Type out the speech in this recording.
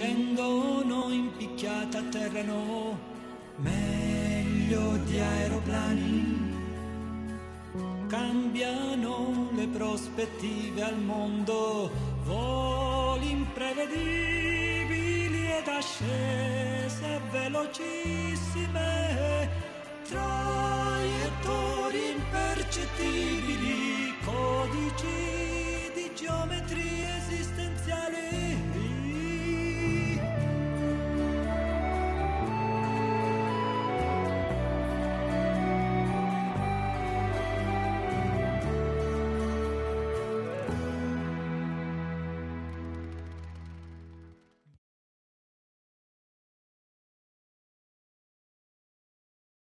scendono impicchiate a terra no, meglio di aeroplani. Cambiano le prospettive al mondo, voli imprevedibili ed ascese velocissime, traiettori impercettibili, con